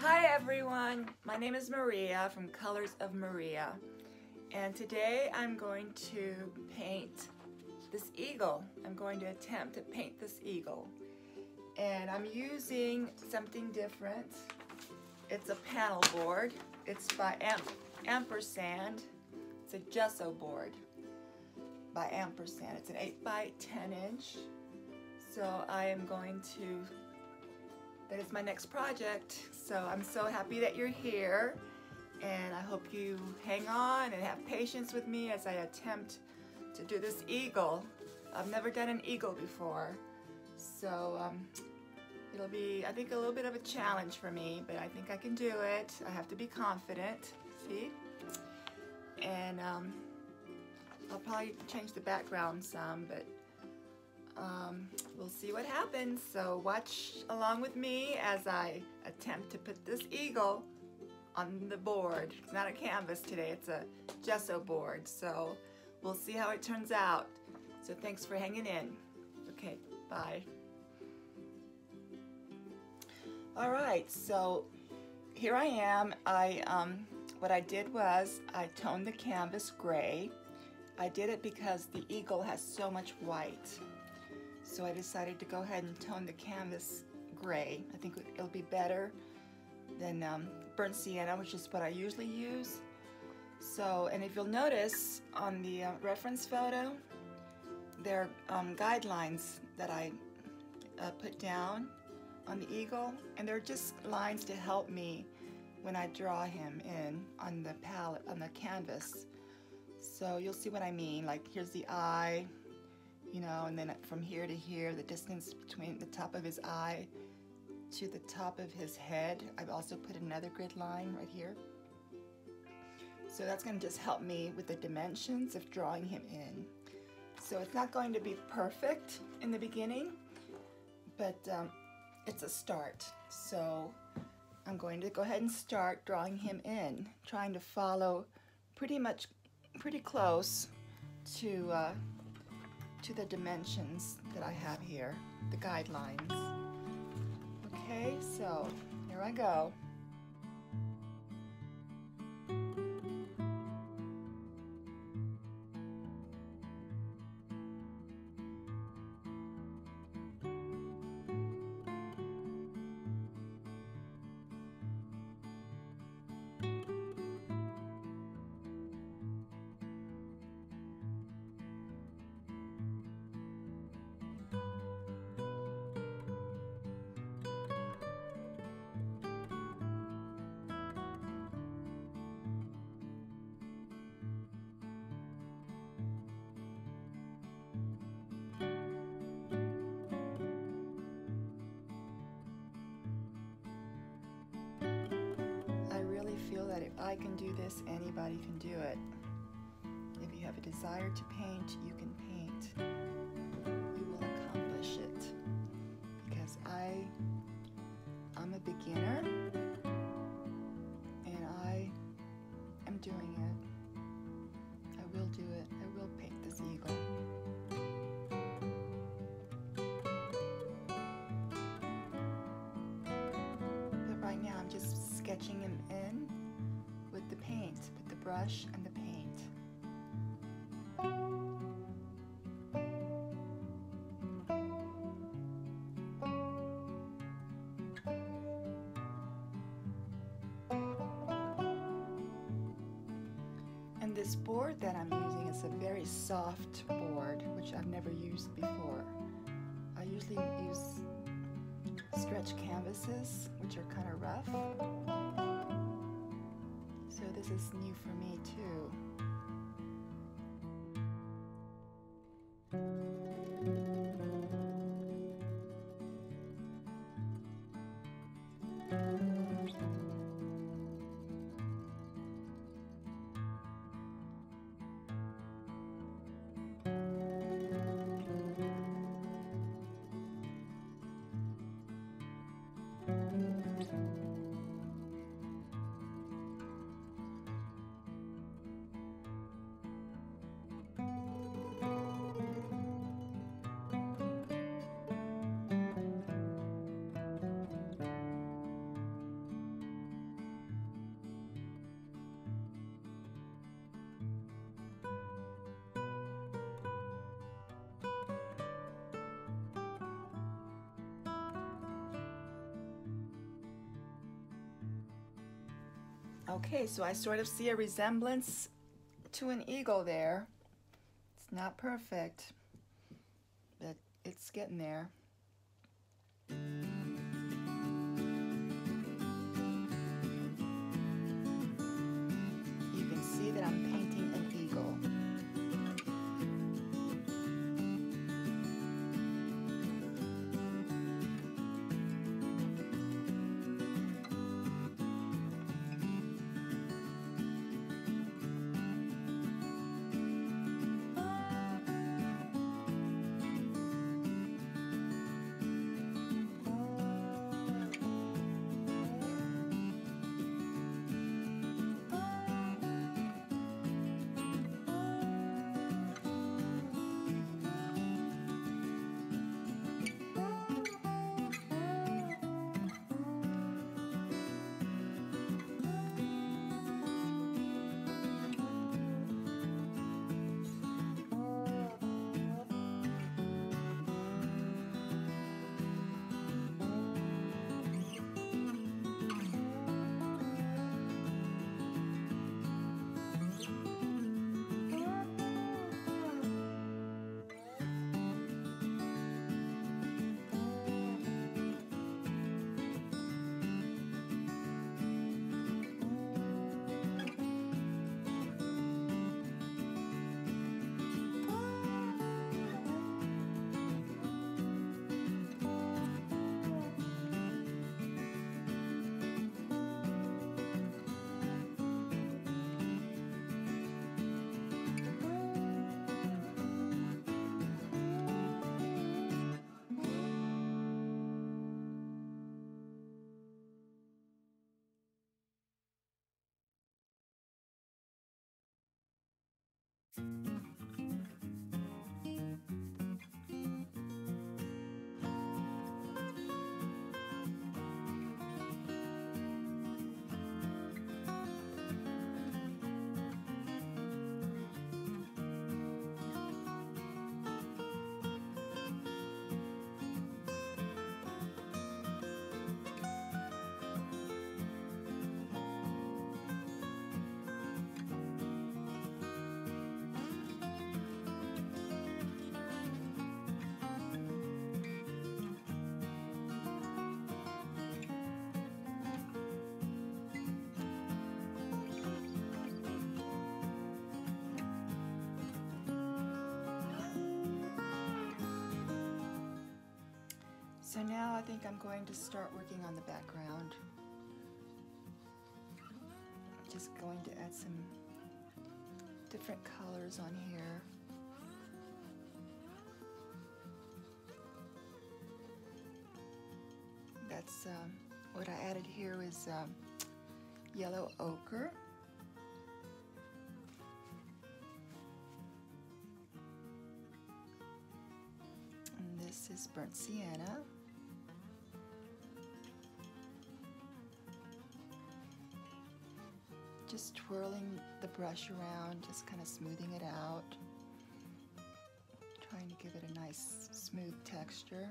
Hi everyone, my name is Maria from Colors of Maria and today I'm going to paint this eagle. I'm going to attempt to paint this eagle and I'm using something different. It's a panel board. It's by Amp Ampersand. It's a gesso board by Ampersand. It's an 8 by 10 inch. So I am going to that is my next project. So I'm so happy that you're here and I hope you hang on and have patience with me as I attempt to do this eagle. I've never done an eagle before. So um, it'll be, I think, a little bit of a challenge for me, but I think I can do it. I have to be confident, see? And um, I'll probably change the background some, but um, we'll see what happens. So watch along with me as I attempt to put this eagle on the board. It's not a canvas today, it's a gesso board. So we'll see how it turns out. So thanks for hanging in. Okay, bye. All right, so here I am. I um, What I did was I toned the canvas gray. I did it because the eagle has so much white. So I decided to go ahead and tone the canvas gray. I think it'll be better than um, burnt sienna, which is what I usually use. So, and if you'll notice on the uh, reference photo, there are um, guidelines that I uh, put down on the eagle, and they're just lines to help me when I draw him in on the palette, on the canvas. So you'll see what I mean, like here's the eye, you know, and then from here to here, the distance between the top of his eye to the top of his head. I've also put another grid line right here. So that's going to just help me with the dimensions of drawing him in. So it's not going to be perfect in the beginning, but um, it's a start. So I'm going to go ahead and start drawing him in, trying to follow pretty much, pretty close to uh, to the dimensions that I have here, the guidelines. Okay, so here I go. Anybody can do it. If you have a desire to paint, you can paint. You will accomplish it. Because I, I'm a beginner and I am doing it. I will do it. I will paint this eagle. But right now I'm just sketching him brush and the paint. And this board that I'm using is a very soft board, which I've never used before. I usually use stretch canvases, which are kind of rough is new for me too. Okay, so I sort of see a resemblance to an eagle there. It's not perfect, but it's getting there. So now I think I'm going to start working on the background. Just going to add some different colors on here. That's um, what I added here is um, yellow ochre. And this is burnt sienna. Just twirling the brush around, just kind of smoothing it out, trying to give it a nice smooth texture.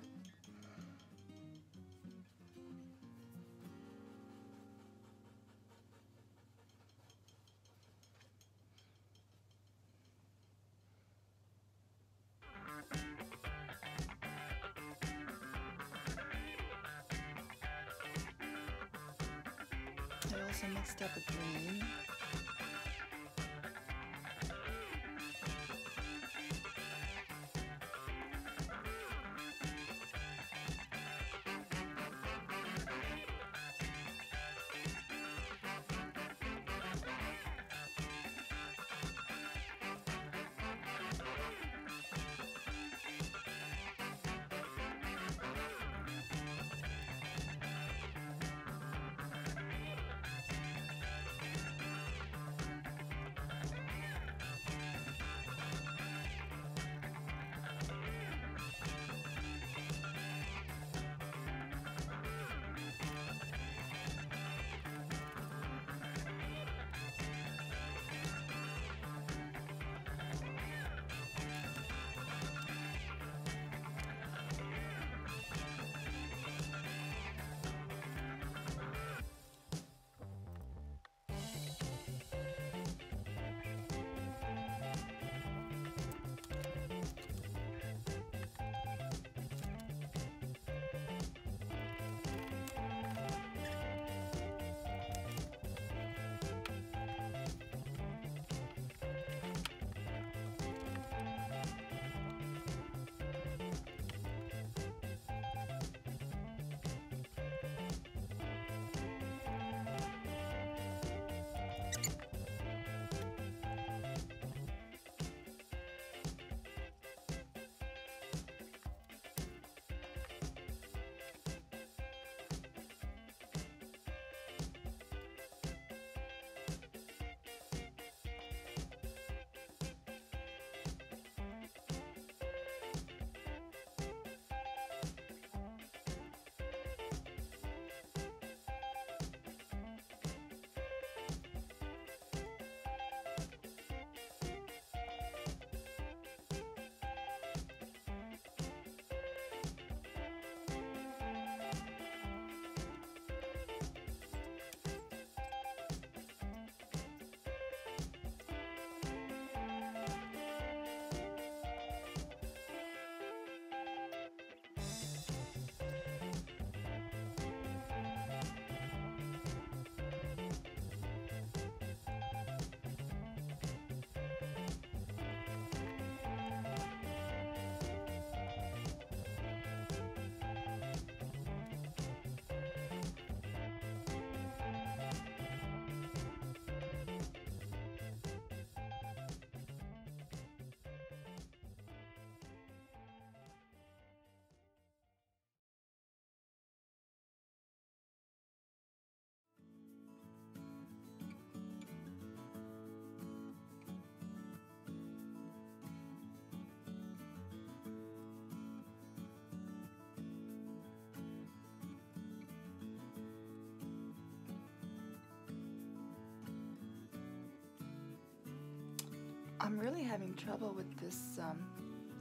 I'm really having trouble with this um,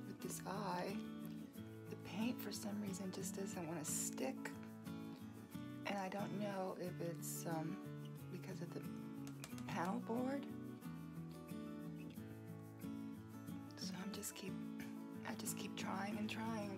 with this eye. The paint for some reason just doesn't want to stick, and I don't know if it's um, because of the panel board. So I'm just keep I just keep trying and trying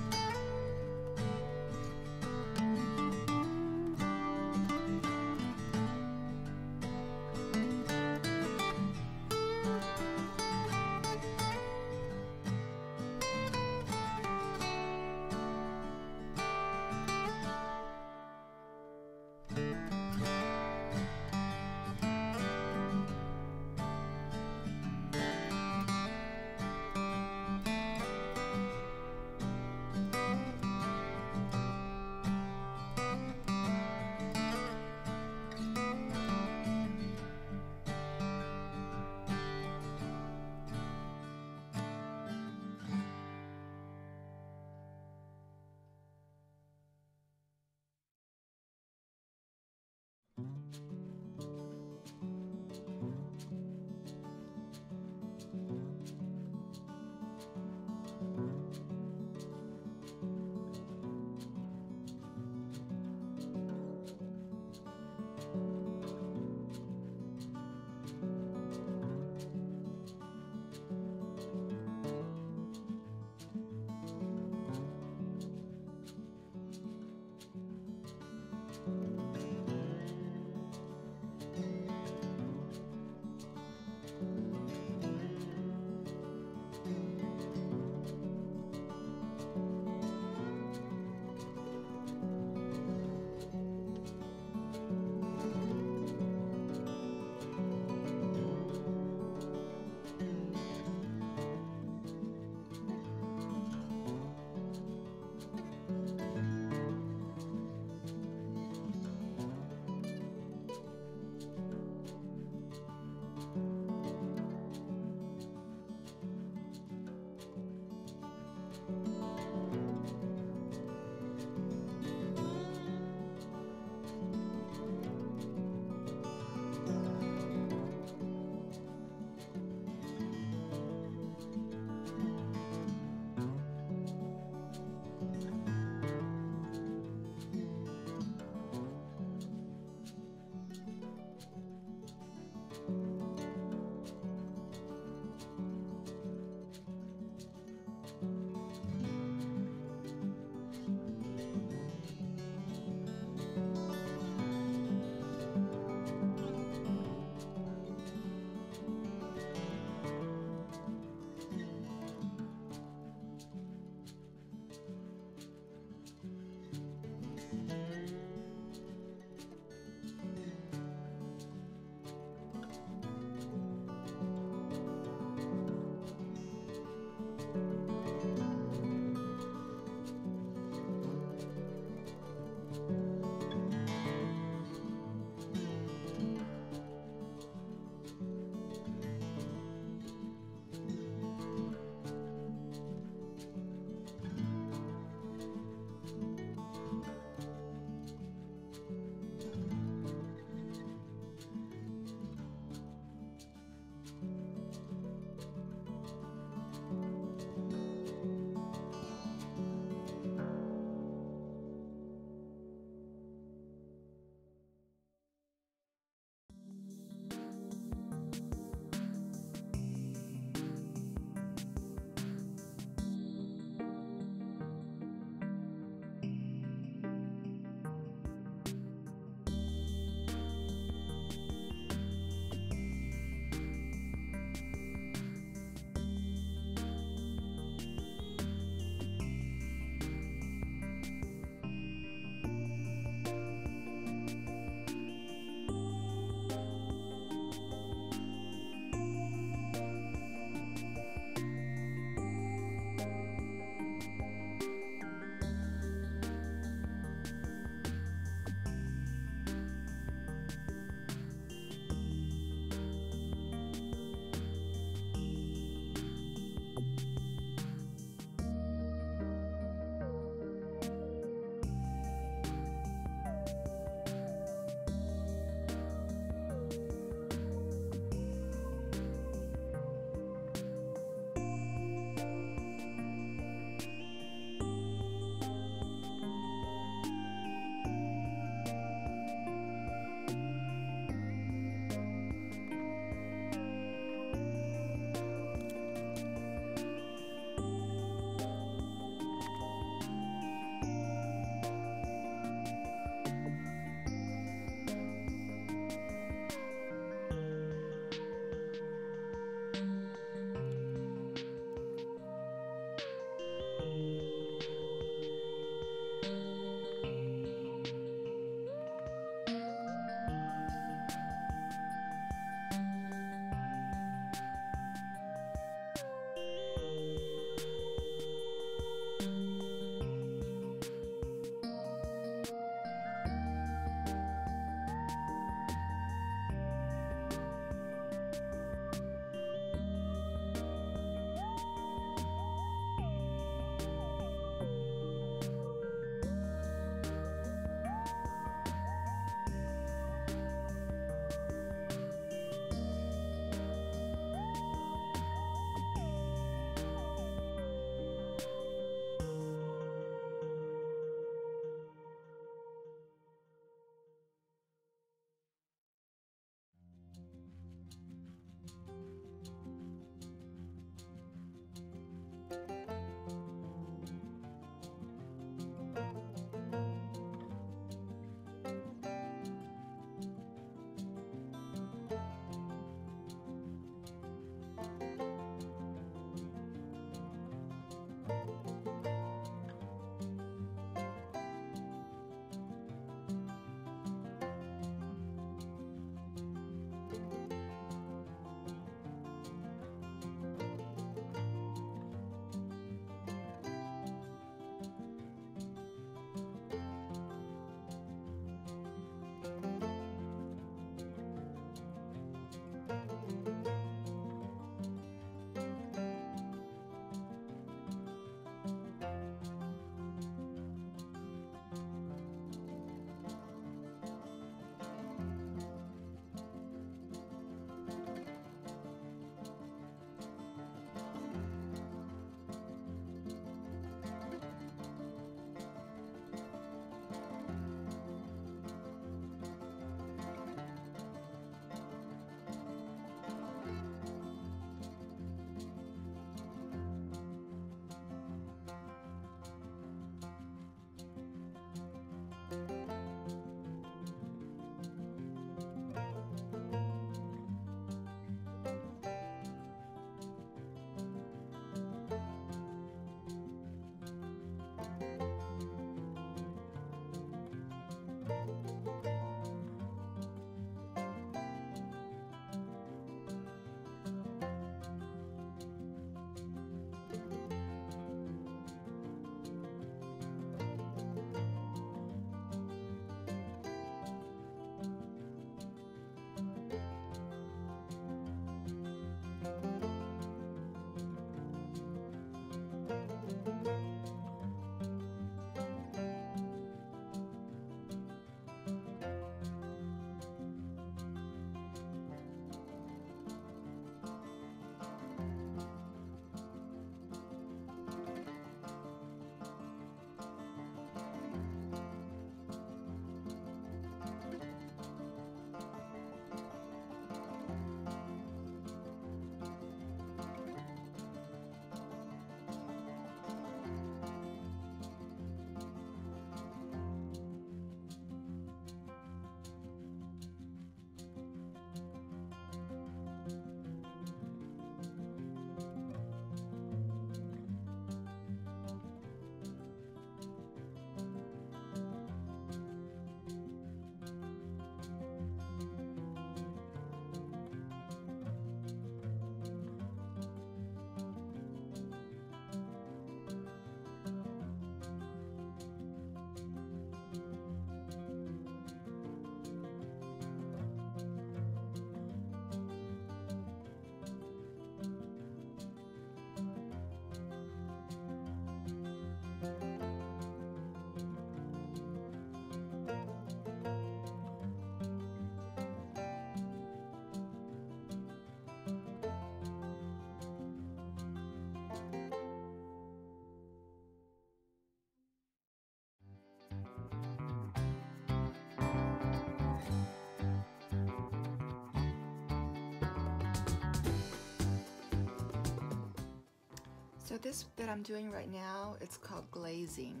this that I'm doing right now, it's called glazing.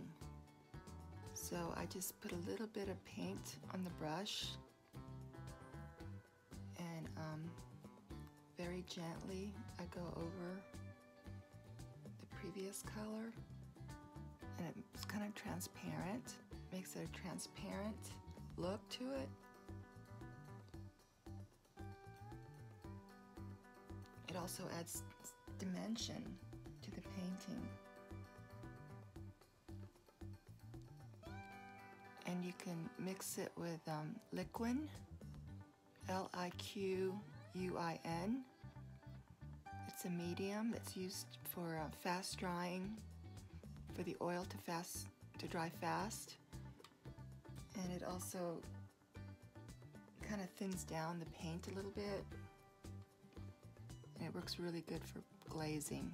So I just put a little bit of paint on the brush and um, very gently I go over the previous color and it's kind of transparent, makes it a transparent look to it. It also adds dimension painting. And you can mix it with um, Liquin, L-I-Q-U-I-N. It's a medium that's used for uh, fast drying, for the oil to fast to dry fast. And it also kind of thins down the paint a little bit and it works really good for glazing.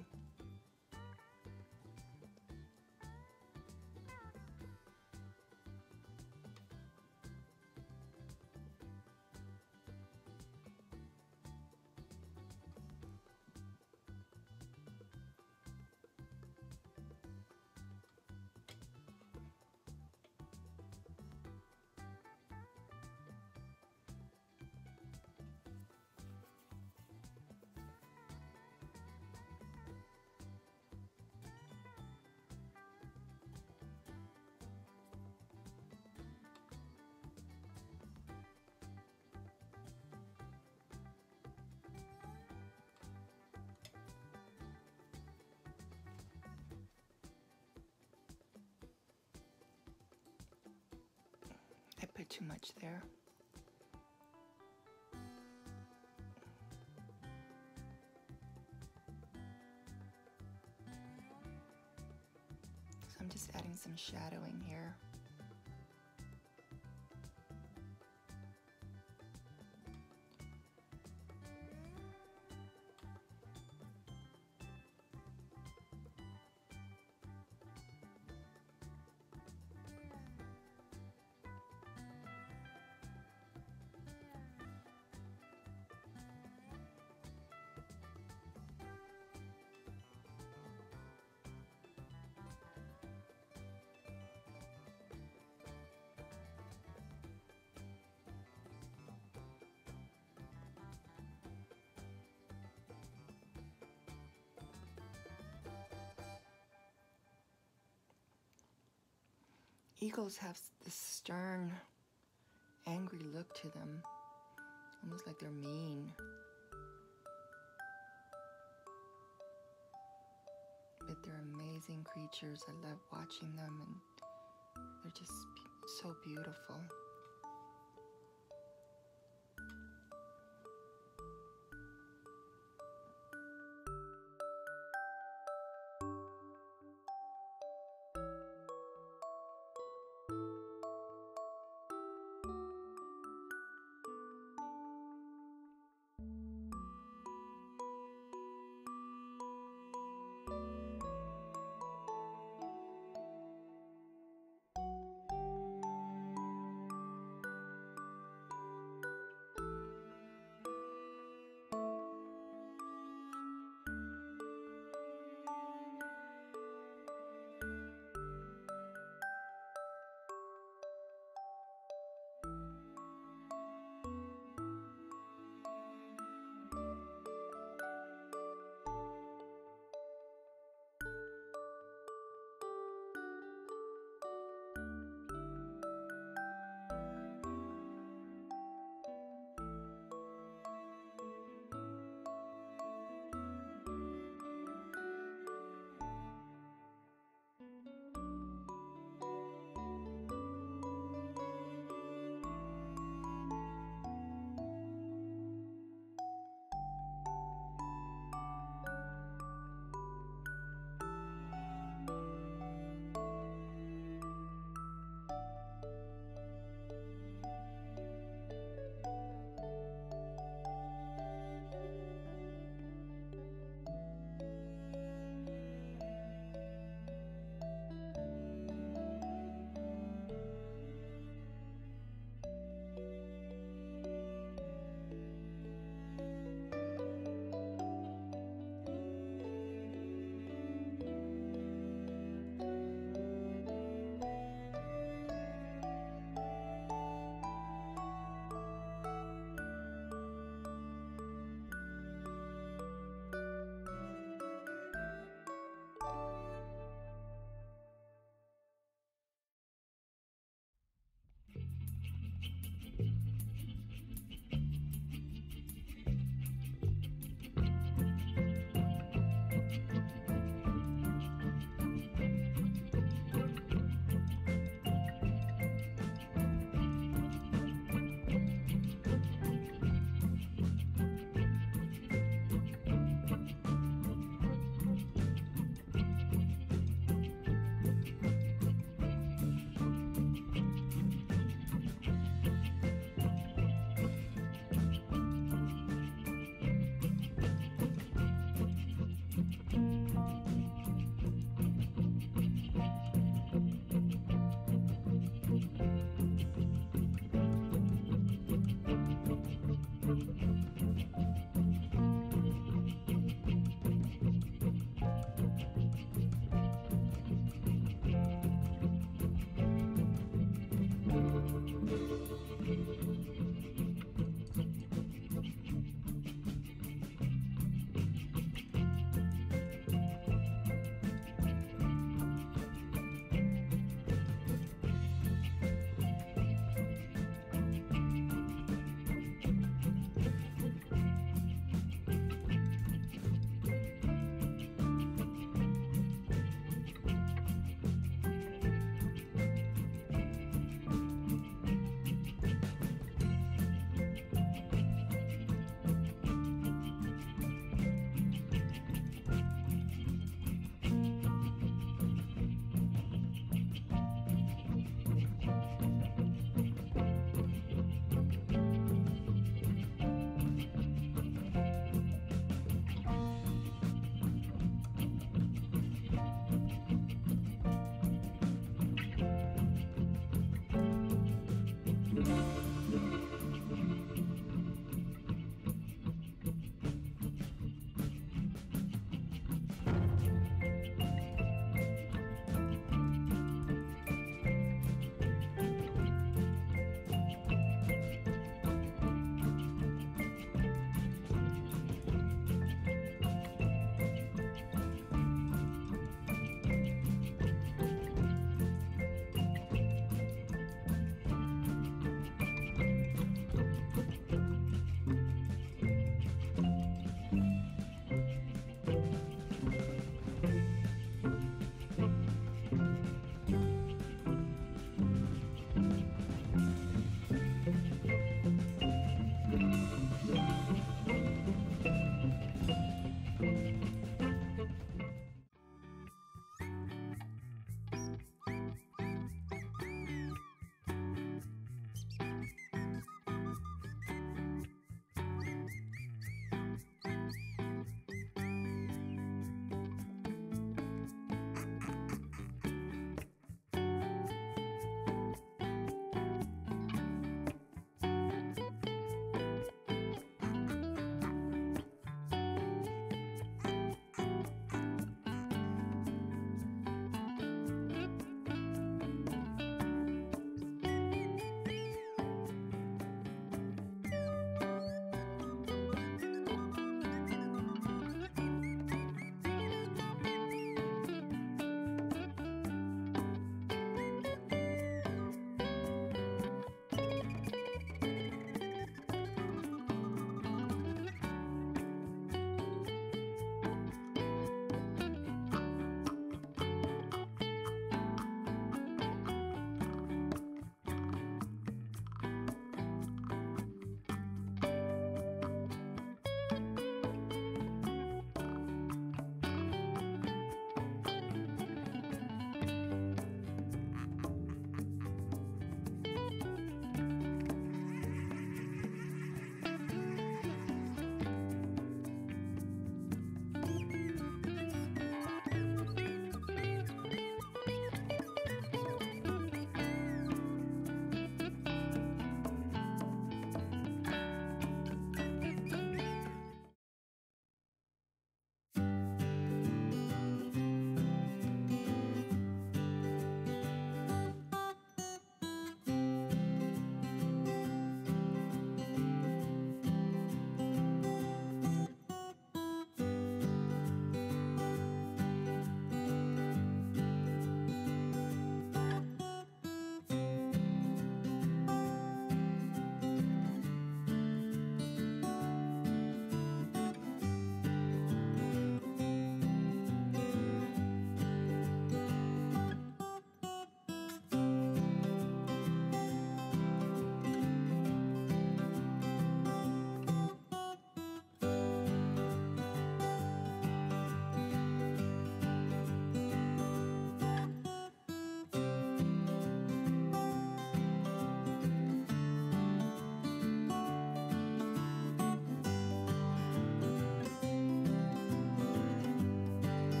Too much there. So I'm just adding some shadowing here. Eagles have this stern, angry look to them, almost like they're mean. But they're amazing creatures. I love watching them, and they're just so beautiful.